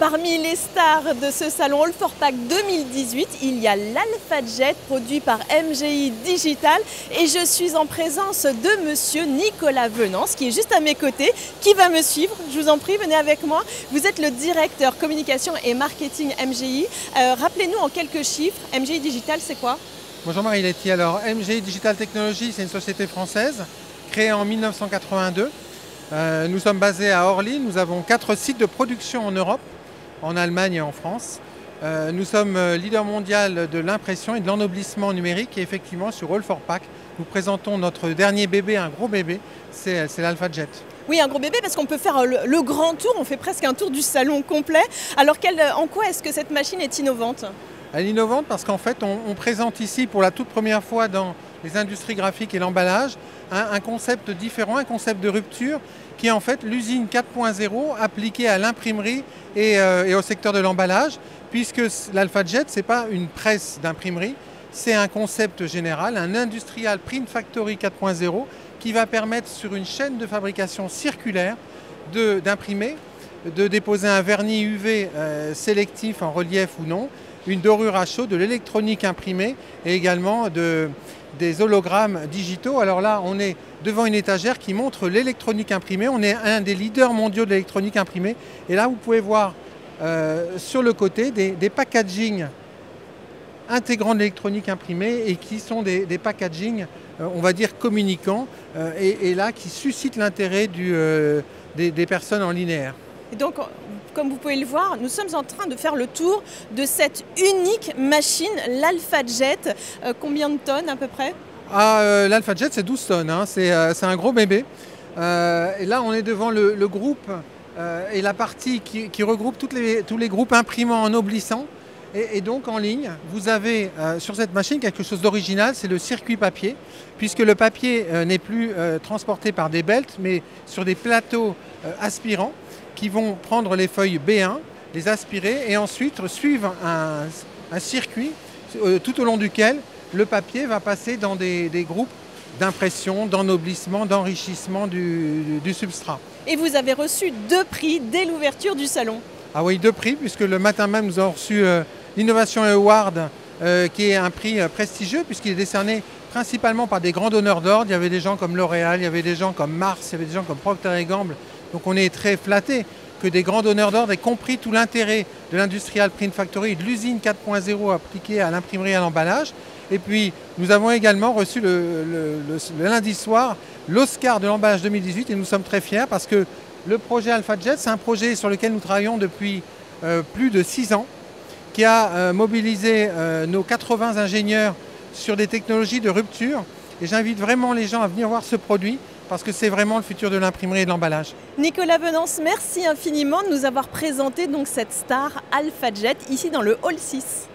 Parmi les stars de ce salon All for Pack 2018, il y a l'Alpha Jet produit par MGI Digital et je suis en présence de monsieur Nicolas Venance qui est juste à mes côtés, qui va me suivre. Je vous en prie, venez avec moi. Vous êtes le directeur communication et marketing MGI. Euh, rappelez-nous en quelques chiffres, MGI Digital c'est quoi? Bonjour Marie-Letty. Alors MGI Digital Technologies, c'est une société française créée en 1982. Euh, nous sommes basés à Orly. Nous avons quatre sites de production en Europe en Allemagne et en France. Euh, nous sommes euh, leader mondial de l'impression et de l'ennoblissement numérique et effectivement sur All for Pack, nous présentons notre dernier bébé, un gros bébé, c'est l'Alpha Jet. Oui, un gros bébé parce qu'on peut faire le, grand tour, on fait presque un tour du salon complet. Alors en quoi est-ce que cette machine est innovante? Elle est innovante parce qu'en fait on, présente ici pour la toute première fois dans les industries graphiques et l'emballage un, concept différent, un concept de rupture qui est en fait l'usine 4.0 appliquée à l'imprimerie euh, et, au secteur de l'emballage, puisque l'Alpha Jet, ce n'est pas une presse d'imprimerie, c'est un concept général, un Industrial Print Factory 4.0 qui va permettre sur une chaîne de fabrication circulaire d'imprimer, de, déposer un vernis UV euh, sélectif en relief ou non, une dorure à chaud, de l'électronique imprimée et également de, des hologrammes digitaux. Alors là, on est devant une étagère qui montre l'électronique imprimée. On est un des leaders mondiaux de l'électronique imprimée. Et là, vous pouvez voir euh, sur le côté des, des packaging intégrant de l'électronique imprimée et qui sont des, des packaging, euh, on va dire, communicants, euh, et, là, qui suscitent l'intérêt des, des personnes en linéaire. Et donc, comme vous pouvez le voir, nous sommes en train de faire le tour de cette unique machine, l'Alpha Jet. Euh, combien de tonnes à peu près? Ah, euh, L'Alpha Jet, c'est 12 tonnes. Hein. Euh, c'est un gros bébé. et là, on est devant le, groupe et la partie qui, regroupe les, tous les groupes imprimants en oblissant. Et, donc en ligne, vous avez sur cette machine quelque chose d'original, c'est le circuit papier, puisque le papier n'est plus transporté par des belts, mais sur des plateaux aspirants qui vont prendre les feuilles B1, les aspirer et ensuite suivre un, circuit euh, tout au long duquel le papier va passer dans des, groupes d'impression, d'ennoblissement, d'enrichissement du, substrat. Et vous avez reçu deux prix dès l'ouverture du salon Ah oui, deux prix, puisque le matin même nous avons reçu euh, l'Innovation Award, euh, qui est un prix prestigieux, puisqu'il est décerné principalement par des grands donneurs d'ordre. Il y avait des gens comme L'Oréal, il y avait des gens comme Mars, il y avait des gens comme Procter Gamble, donc on est très flatté que des grands donneurs d'ordre aient compris tout l'intérêt de l'Industrial Print Factory de l'usine 4.0 appliquée à l'imprimerie et à l'emballage. Et puis nous avons également reçu le, lundi soir l'Oscar de l'emballage 2018 et nous sommes très fiers parce que le projet AlphaJet, c'est un projet sur lequel nous travaillons depuis euh, plus de six ans, qui a euh, mobilisé euh, nos 80 ingénieurs sur des technologies de rupture. Et j'invite vraiment les gens à venir voir ce produit parce que c'est vraiment le futur de l'imprimerie et de l'emballage. Nicolas Venance, merci infiniment de nous avoir présenté donc cette star AlphaJet ici dans le Hall 6.